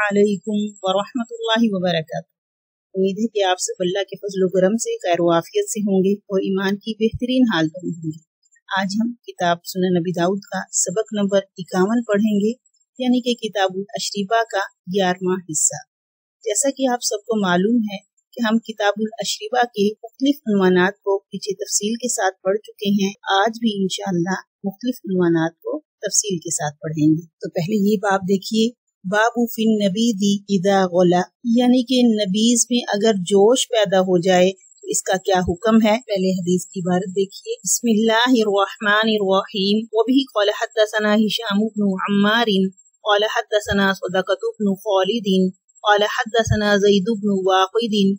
अलैक्म वरहमतुल्लाहि वबरकातुहू उम्मीद है कि आप सब अल्लाह के फजल करम से खैर वाफियत से होंगे और ईमान की बेहतरीन हालतों में होंगे आज हम किताब सुनन नबी दाऊद का सबक नंबर इक्यावन पढ़ेंगे यानी कि किताब अशरीबा का ग्यारहवा हिस्सा जैसा कि आप सबको मालूम है कि हम किताब अशरीबा के मुख्तलिफ उनवानात को पीछे तफसील के साथ पढ़ चुके हैं। आज भी इंशाल्लाह मुख्तलिफ़ उनवानात को तफसील के साथ पढ़ेंगे। तो पहले ये बाब देखिए। बाबू फिन नबीदी इदा गोला। यानी कि नबीज में अगर जोश पैदा हो जाए तो इसका क्या हुक्म है? पहले हदीस की इबारत देखिए। बिस्मिल्लाहिर्रहमानिर्रहीम। व भी क़ाल हदसना हिशाम इब्न अम्मार क़ाल हदसना सदक़त इब्न खालिद ज़ैद वाक़िद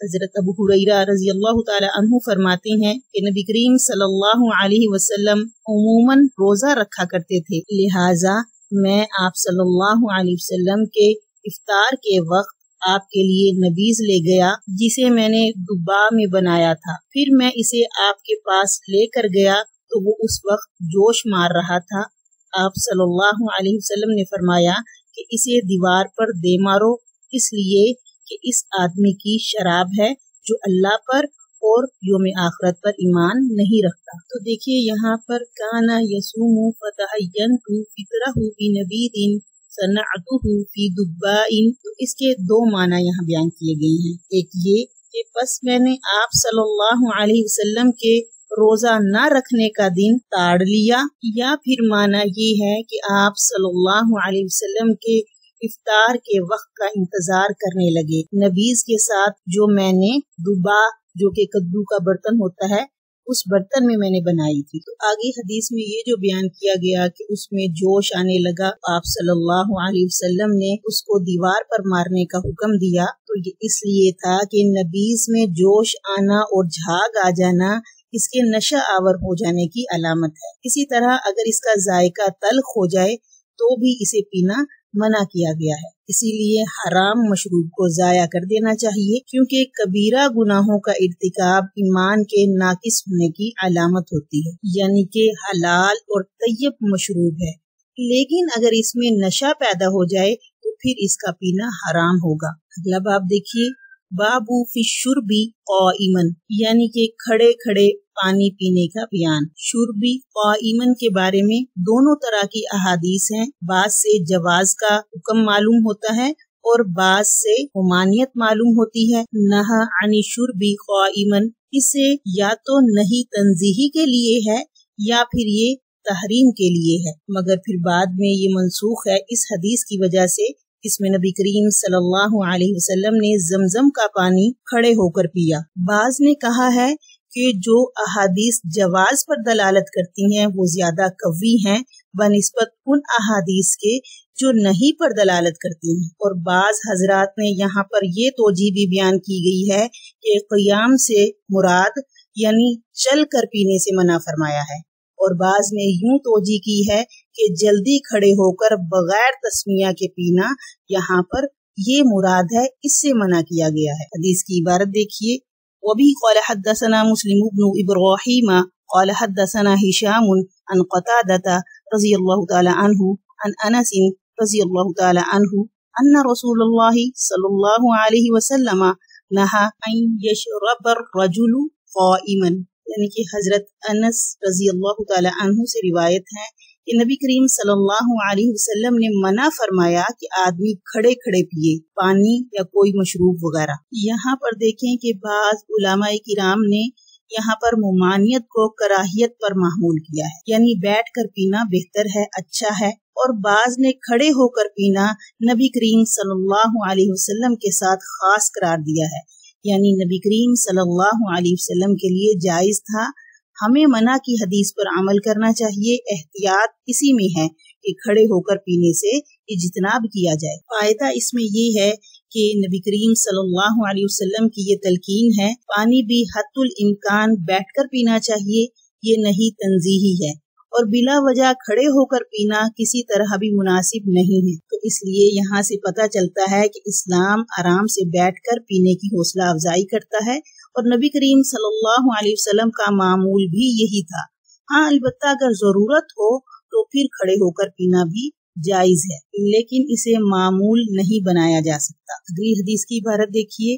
हजरत अबू हुरैरा रजी अल्लाह तु फरमाते हैं कि नबी करीम सल्लल्लाहु अलैहि वसल्लम उमूमन रोजा रखा करते थे लिहाजा मैं आप सल्लल्लाहु अलैहि वसल्लम के इफ्तार के वक्त आपके लिए नबीज ले गया जिसे मैंने दुबा में बनाया था फिर मैं इसे आपके पास लेकर गया तो वो उस वक्त जोश मार रहा था। आप सल्लल्लाहु अलैहि वसल्लम ने फरमाया कि इसे दीवार पर दे मारो, इसलिए कि इस आदमी की शराब है जो अल्लाह पर और योम आखरत पर ईमान नहीं रखता। तो देखिए, यहाँ पर काना यसूमु फतहयन्तु फितरहु बिनबीदिन सनअतुहु फ़ी दुब्बाइन। तो इसके दो माना यहाँ बयान किए गए हैं। एक ये कि बस मैंने आप सल्लल्लाहु अलैहि वसल्लम के रोजा न रखने का दिन ताड़ लिया या फिर माना ये है कि आप सल्लल्लाहु अलैहि वसल्लम के इफ्तार के वक्त का इंतज़ार करने लगे। नबीज के साथ जो मैंने दुबा, जो कि कद्दू का बर्तन होता है, उस बर्तन में मैंने बनाई थी। तो आगे हदीस में ये जो बयान किया गया कि उसमें जोश आने लगा, आप सल्लल्लाहु अलैहि वसल्लम ने उसको दीवार पर मारने का हुक्म दिया तो ये इसलिए था कि नबीज में जोश आना और झाग आ जाना इसके नशा आवर हो जाने की अलामत है। इसी तरह अगर इसका जायका तल्ख हो जाए तो भी इसे पीना मना किया गया है। इसीलिए हराम मशरूब को जाया कर देना चाहिए, क्योंकि कबीरा गुनाहों का इर्तिकाब ईमान के नाकिस होने की अलामत होती है, यानी कि हलाल और तैयब मशरूब है। लेकिन अगर इसमें नशा पैदा हो जाए तो फिर इसका पीना हराम होगा। अगला बाब देखिए। बाबू फिशुरबी ईमन यानी कि खड़े खड़े पानी पीने का बयान। शुरबी ईमन के बारे में दोनों तरह की अहादीस हैं। बाद से जवाज का हुक्म मालूम होता है और बाद से हुमानियत मालूम होती है। नहा शुरबी ईमन इसे या तो नहीं तंजीही के लिए है या फिर ये तहरीम के लिए है। मगर फिर बाद में ये मनसूख है। इस हदीस की वजह से इसमें नबी करीम सल्लल्लाहु अलैहि वसल्लम ने जमजम का पानी खड़े होकर पिया। बाज ने कहा है कि जो अहादीस जवाज पर दलालत करती हैं, वो ज़्यादा कवी हैं, बनस्बत उन अहादीस के जो नहीं पर दलालत करती हैं। और बाज हजरात ने यहाँ पर ये तोजी भी बयान की गई है कि क्याम से मुराद, यानी चल कर पीने से मना फरमाया है। और बाज ने यूँ तोजी की है कि जल्दी खड़े होकर बगैर तस्मिया के पीना यहाँ पर ये मुराद है, इससे मना किया गया है। हदीस की इबारत देखिए। वबी कौल हदसना मुस्लिम इब्राहिम अन क़तादता रज़ी अल्लाह ताला अन्हु, अन अनस रज़ी अल्लाह ताला अन्हु, अन्न रसूलुल्लाह सल्लल्लाहु अलैहि वसल्लम नहा अन यशरब रजुलु क़ाइमन। यानी कि हज़रत अनस रज़ी अल्लाह तु से रिवायत है कि नबी करीम सल्लल्लाहु अलैहि वसल्लम ने मना फरमाया कि आदमी खड़े खड़े पिए, पानी या कोई मशरूब वगैरह। यहाँ पर देखें कि बाज उलामा किराम ने यहाँ पर मुमानियत को कराहियत पर मामूल किया है। यानी बैठ कर पीना बेहतर है अच्छा है और बाज ने खड़े होकर पीना नबी करीम सल्लल्लाहु अलैहि वसल्लम के साथ खास करार दिया है। यानी नबी करीम सल्लल्लाहु अलैहि वसल्लम के लिए जायज़ था। हमें मना की हदीस पर अमल करना चाहिए। एहतियात इसी में है कि खड़े होकर पीने से इजतनाब किया जाए। फ़ायदा इसमें ये है कि नबी करीम सल्लल्लाहु अलैहि वसल्लम की ये तलकीन है, पानी भी हतुल इम्कान बैठकर पीना चाहिए। ये नहीं तंजीही है। और बिला वजह खड़े होकर पीना किसी तरह भी मुनासिब नहीं है। तो इसलिए यहाँ से पता चलता है कि इस्लाम आराम से बैठकर पीने की हौसला अफजाई करता है और नबी करीम सल्लल्लाहु अलैहि वसल्लम का मामूल भी यही था। हाँ अलबत्ता अगर ज़रूरत हो तो फिर खड़े होकर पीना भी जायज़ है, लेकिन इसे मामूल नहीं बनाया जा सकता। अगली हदीस की इबारत देखिए।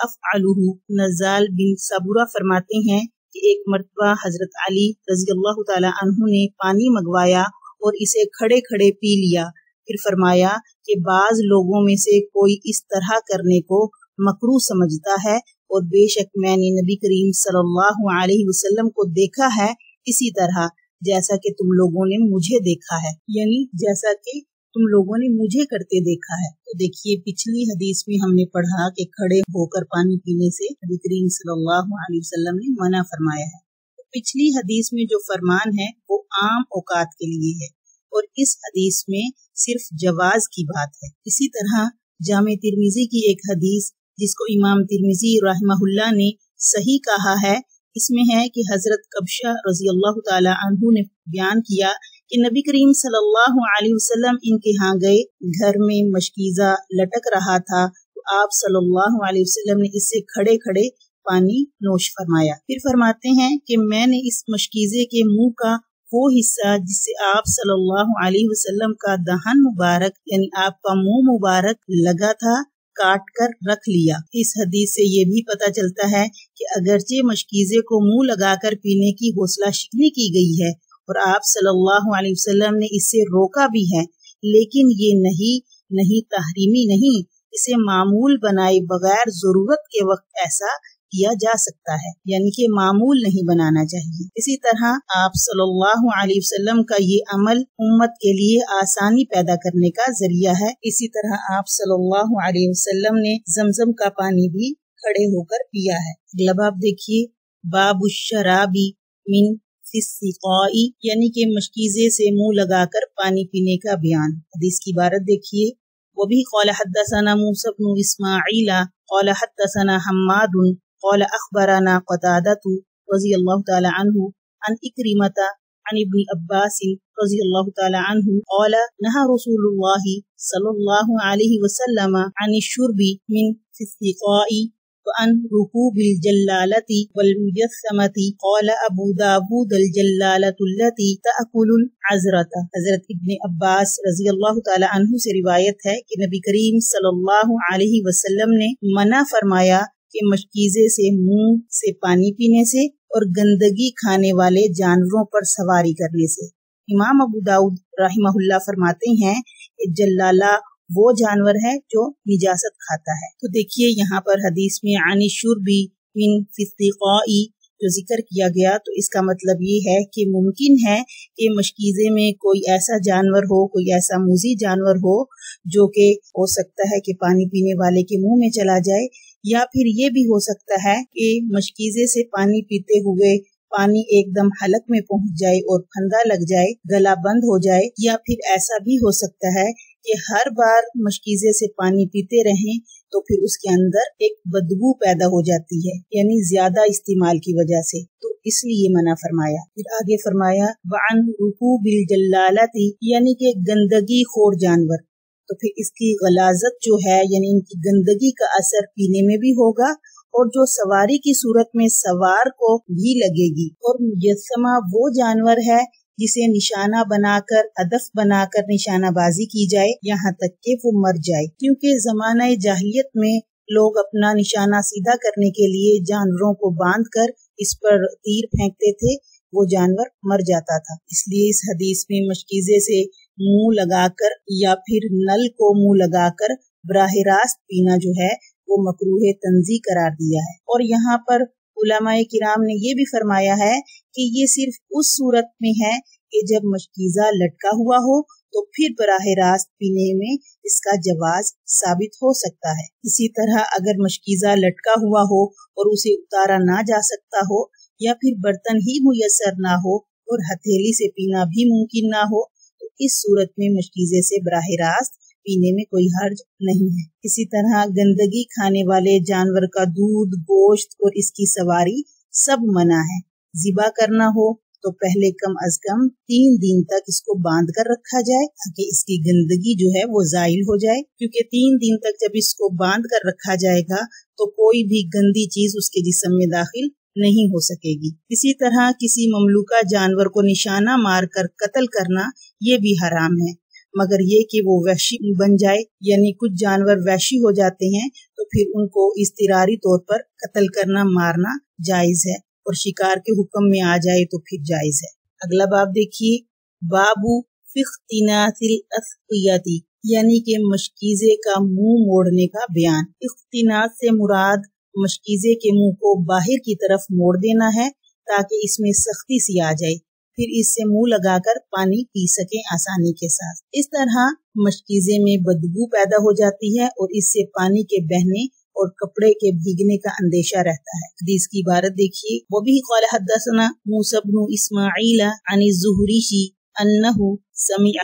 अफ़ालुहु नजाल बिन सबूरा फरमाते हैं कि एक मरतबा हज़रत अली रज़ी अल्लाह ने पानी मंगवाया और इसे खड़े खड़े पी लिया। फिर फरमाया कि बाज लोगों में से कोई इस तरह करने को मकरू समझता है और बेशक मैंने नबी करीम सल्लल्लाहु अलैहि वसल्लम को देखा है इसी तरह, जैसा कि तुम लोगों ने मुझे देखा है। यानी जैसा कि तुम लोगों ने मुझे करते देखा है। तो देखिए, पिछली हदीस में हमने पढ़ा कि खड़े होकर पानी पीने से नबी करीम ने मना फरमाया है। तो पिछली हदीस में जो फरमान है, वो आम औकात के लिए है और इस हदीस में सिर्फ़ जवाज की बात है। इसी तरह जाम तिरमिजी की एक हदीस, जिसको इमाम तिरमिजी रहमहुल्ला ने सही कहा है, इसमें है कि हज़रत कबशा रज़ी अल्लाह तु ने बयान किया कि नबी करीम सल्लल्लाहु अलैहि वसल्लम इनके यहाँ गए, घर में मशकीजा लटक रहा था तो आप सल्लल्लाहु अलैहि वसल्लम ने इससे खड़े खड़े पानी नोश फरमाया। फिर फरमाते हैं कि मैंने इस मशकीजे के मुँह का वो हिस्सा जिससे आप सल्लल्लाहु अलैहि वसल्लम का दहन मुबारक, यानी आपका मुँह मुबारक लगा था, काट कर रख लिया। इस हदीस से ये भी पता चलता है कि अगरचे मशकीजे को मुँह लगाकर पीने की हौसला शिकनी की गई है और आप सल्लल्लाहु अलैहि वसल्लम ने इससे रोका भी है, लेकिन ये नहीं नहीं तहरीमी नहीं, इसे मामूल बनाए बगैर ज़रूरत के वक्त ऐसा किया जा सकता है, यानी कि मामूल नहीं बनाना चाहिए। इसी तरह आप सल्लल्लाहु अलैहि वसल्लम का ये अमल उम्मत के लिए आसानी पैदा करने का ज़रिया है। इसी तरह आप सल्लल्लाहु अलैहि वसल्लम ने जमजम का पानी भी खड़े होकर पिया है। अगला आप देखिए बाबू शराबी मिन यानी कि मशकीजे से मुँह लगाकर पानी पीने का बयान। हदीस की बारत देखिए। वो भी कौल हदसना मूसबन इस्माइला, कौल हदसना हम्मादुन, कौल अखबराना कतादतु रज़ी अल्लाह अन्हु, अन इक्रिमता अन इब्न अब्बास रज़ी अल्लाह ताला अन्हु, कौल, नहा रसूलुल्लाह सल्लल्लाहु अलैहि वसल्लम अन शुरबी मिन फिसिकाई अन रुकू बिल जल्लालती वल मुजस्समती कौल अबू दाऊद अल जल्लालतुल्लती तअकुलुल अजरता हज़रत इब्ने अब्बास रज़ी अल्लाह तआला से रिवायत है कि नबी करीम सल्लल्लाहु अलैहि वसल्लम ने मना फरमाया कि मशकीजे से मुँह से पानी पीने से और गंदगी खाने वाले जानवरों पर सवारी करने से इमाम अबू दाऊद राहिमहुल्लाह फरमाते हैं जल्लाला वो जानवर है जो निजासत खाता है। तो देखिए, यहाँ पर हदीस में आनिशुर भी मिन फिस्तिकाई जो ज़िक्र किया गया तो इसका मतलब ये है कि मुमकिन है कि मशकीजे में कोई ऐसा जानवर हो, कोई ऐसा मुजी जानवर हो, जो कि हो सकता है कि पानी पीने वाले के मुँह में चला जाए, या फिर ये भी हो सकता है कि मशकीजे से पानी पीते हुए पानी एकदम हलक में पहुँच जाए और फंदा लग जाए, गला बंद हो जाए, या फिर ऐसा भी हो सकता है कि हर बार मशकीजे से पानी पीते रहें तो फिर उसके अंदर एक बदबू पैदा हो जाती है, यानी ज़्यादा इस्तेमाल की वजह से। तो इसलिए मना फरमाया। फिर आगे फरमाया, वान रुकू बिल जल्लालती यानी कि गंदगी खोर जानवर। तो फिर इसकी गलाजत जो है, यानी इनकी गंदगी का असर पीने में भी होगा और जो सवारी की सूरत में सवार को भी लगेगी। और मुजस्मा वो जानवर है जिसे निशाना बनाकर, हदफ बनाकर निशानाबाजी की जाए, यहाँ तक के वो मर जाए। क्योंकि जमाना जाहिलियत में लोग अपना निशाना सीधा करने के लिए जानवरों को बाँध कर इस पर तीर फेंकते थे, वो जानवर मर जाता था। इसलिए इस हदीस में मशकीजे से मुँह लगाकर या फिर नल को मुँह लगाकर बराह रास्त पीना जो है वो मकरूह तंजी करार दिया है। और यहाँ पर उलमाए किराम ने ये भी फरमाया है कि ये सिर्फ़ उस सूरत में है कि जब मशकीजा लटका हुआ हो तो फिर बराह रास्त पीने में इसका जवाज साबित हो सकता है। इसी तरह अगर मशकीजा लटका हुआ हो और उसे उतारा ना जा सकता हो या फिर बर्तन ही मुयसर ना हो और हथेली से पीना भी मुमकिन ना हो तो इस सूरत में मशकीजे से बराह रास्त पीने में कोई हर्ज नहीं है। इसी तरह गंदगी खाने वाले जानवर का दूध, गोश्त और इसकी सवारी सब मना है। जिबा करना हो तो पहले कम अज कम तीन दिन तक इसको बाँध कर रखा जाए ताकि इसकी गंदगी जो है वो जायल हो जाए। क्योंकि तीन दिन तक जब इसको बाँध कर रखा जाएगा तो कोई भी गंदी चीज़ उसके जिसम में दाखिल नहीं हो सकेगी। इसी तरह किसी ममलूका जानवर को निशाना मारकर कत्ल करना ये भी हराम है। मगर ये कि वो वैशी बन जाए, यानी कुछ जानवर वैशी हो जाते हैं तो फिर उनको इस्तिरारी तौर पर कत्ल करना, मारना जायज़ है और शिकार के हुक्म में आ जाए तो फिर जायज़ है। अगला बाब देखिए, बाबू फिख्तिनाती यानी के मशकीजे का मुँह मोड़ने का बयान। इख्तिनात से मुराद मशकीजे के मुँह को बाहर की तरफ़ मोड़ देना है, ताकि इसमें सख्ती सी आ जाए। फिर इससे मुंह लगाकर पानी पी सके आसानी के साथ इस तरह मशकीजे में बदबू पैदा हो जाती है और इससे पानी के बहने और कपड़े के भीगने का अंदेशा रहता है हदीस की इबारत देखिए वो भी कौल हदसना मूसबनु इस्माइल अन जुहरीशी अन्नहु समिअ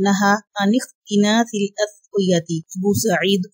नहा अनिख्तिनात अबू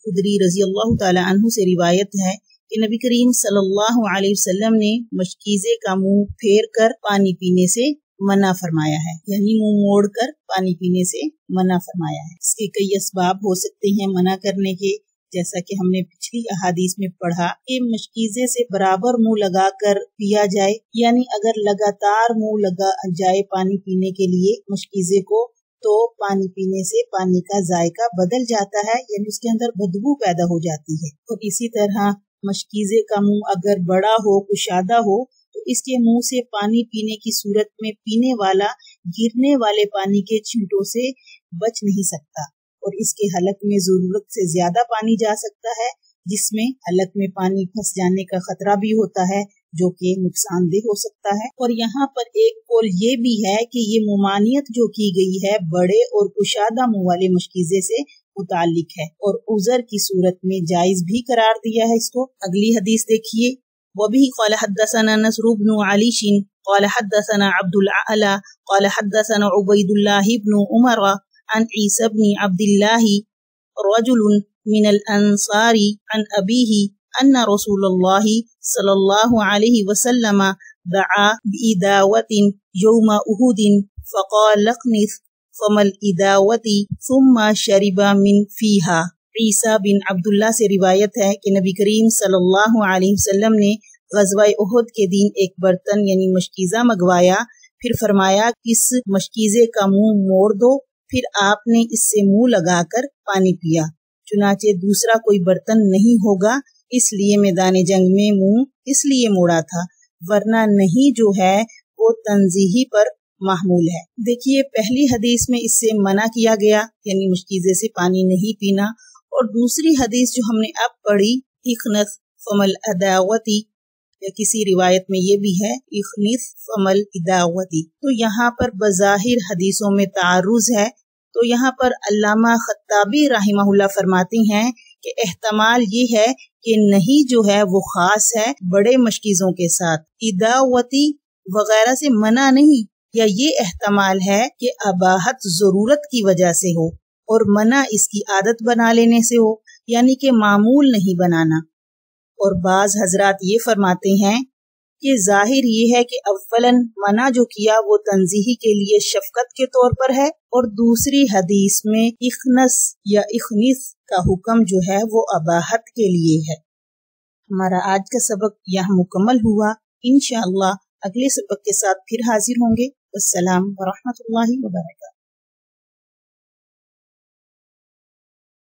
खुदरी रज़ी से रिवायत है कि नबी करीम सल्लल्लाहु अलैहि वसल्लम ने मशकीजे का मुँह फेर कर पानी पीने से मना फरमाया है यानी मुँह मोड़ कर पानी पीने से मना फरमाया है इसके कई असबाब हो सकते हैं मना करने के जैसा कि हमने पिछली अहादीस में पढ़ा कि मशकीजे से बराबर मुँह लगाकर पिया जाए यानी अगर लगातार मुँह लगा जाए पानी पीने के लिए मशकीजे को तो पानी पीने से पानी का जायका बदल जाता है, यानी उसके अंदर बदबू पैदा हो जाती है। और इसी तरह मशकीजे का मुँह अगर बड़ा हो, कुशादा हो तो इसके मुँह से पानी पीने की सूरत में पीने वाला, गिरने वाले पानी के छींटों से बच नहीं सकता। और इसके हलक में ज़रूरत से ज़्यादा पानी जा सकता है, जिसमें हलक में पानी फंस जाने का खतरा भी होता है जो कि नुकसानदेह हो सकता है। और यहाँ पर एक कौल ये भी है कि ये मुमानियत जो की गई है, बड़े और कुशादा मुँह वाले मुश्किजे से मुतालिक है। और उजर की सूरत में जायज़ भी करार दिया है इसको। अगली हदीस देखिए। वबी कौल हदसना नसरुबन अलीशिन, कौल हदसना अब्दुल अला, कौल हदसना उबैदुल्लाह इब्न उमर, अन ईसा इब्न अब्दुल्लाह रजुल मिनल अंसारी अन अबीही अन्न रसूलुल्लाह सल्लल्लाहु अलैहि वसल्लम दआ बिदावतिन यौम उहुदिन फक़ाल लखनिस फमल इदावती सुम्मा शरिबा मिन फीहा ईसा बिन अब्दुल्ला से रिवायत है कि नबी करीम सल्लल्लाहु अलैहि वसल्लम ने गजवा उहद के दिन एक बर्तन यानी मशकीज़ा मंगवाया फिर फरमाया इस मशकीज़े का मुँह मोड़ दो फिर आपने इससे मुँह लगाकर पानी पिया चुनाचे दूसरा कोई बर्तन नहीं होगा इसलिए मैदान जंग में मुँह इसलिए मोड़ा था, वरना नहीं जो है, वो तंजीही पर मामूल है। देखिए, पहली हदीस में इससे मना किया गया, यानी मुश्किजे से पानी नहीं पीना, और दूसरी हदीस जो हमने अब पढ़ी, इखनस फमल अदावती, या किसी रिवायत में ये भी है, इखनिस फमल इदावती तो यहाँ पर बज़ाहिर हदीसों में तारुज है। तो यहाँ पर अल्लामा खत्ताबी राहिमाहुल्ला फरमाती हैं कि एहतमाल ये है कि नहीं जो है वो खास है बड़े मशकीजों के साथ। इदावती वगैरह से मना नहीं, या ये एहतमाल है कि अबाहत ज़रूरत की वजह से हो और मना इसकी आदत बना लेने से हो, यानी कि मामूल नहीं बनाना। और बाज हजरात ये फरमाते हैं कि ज़ाहिर ये है कि अव्वलन मना जो किया वो तंजीही के लिए शफकत के तौर पर है और दूसरी हदीस में इखनस या इखनिस का हुक्म जो है वो अबाहत के लिए है। हमारा आज का सबक यहाँ मुकम्मल हुआ। इनशाला अगले सबक के साथ फिर हाजिर होंगे। अस्सलाम वरहमतुल्लाहि वबरकातुहू।